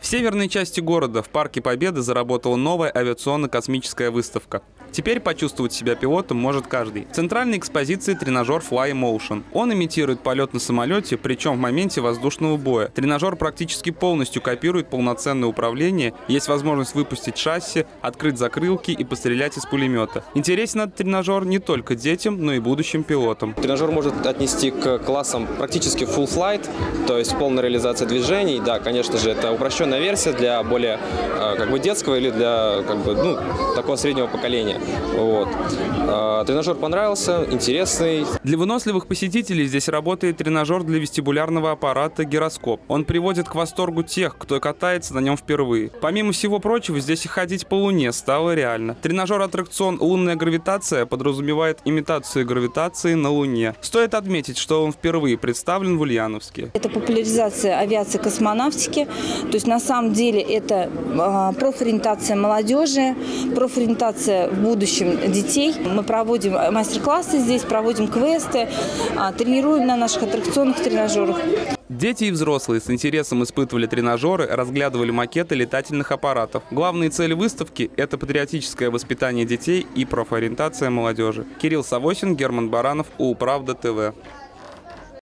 В северной части города в Парке Победы заработала новая авиационно-космическая выставка. Теперь почувствовать себя пилотом может каждый. В центральной экспозиции тренажер Fly Motion. Он имитирует полет на самолете, причем в моменте воздушного боя. Тренажер практически полностью копирует полноценное управление. Есть возможность выпустить шасси, открыть закрылки и пострелять из пулемета. Интересен этот тренажер не только детям, но и будущим пилотам. Тренажер может отнести к классам практически full flight, то есть полная реализация движений. Да, конечно же, это упрощенная версия для более э, как бы детского или для как бы, ну, такого среднего поколения. Вот. А, тренажер понравился, интересный. Для выносливых посетителей здесь работает тренажер для вестибулярного аппарата «Гироскоп». Он приводит к восторгу тех, кто катается на нем впервые. Помимо всего прочего, здесь и ходить по Луне стало реально. Тренажер-аттракцион «Лунная гравитация» подразумевает имитацию гравитации на Луне. Стоит отметить, что он впервые представлен в Ульяновске. Это популяризация авиации космонавтики. То есть на самом деле это а, профориентация молодежи, профориентация в будущем детей. Мы проводим мастер-классы здесь, проводим квесты, а, тренируем на наших аттракционных тренажерах. Дети и взрослые с интересом испытывали тренажеры, разглядывали макеты летательных аппаратов. Главные цели выставки – это патриотическое воспитание детей и профориентация молодежи. Кирилл Савосин, Герман Баранов, УПравда ТВ.